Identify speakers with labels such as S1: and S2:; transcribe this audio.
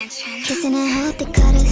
S1: Kissing her heart, they cut us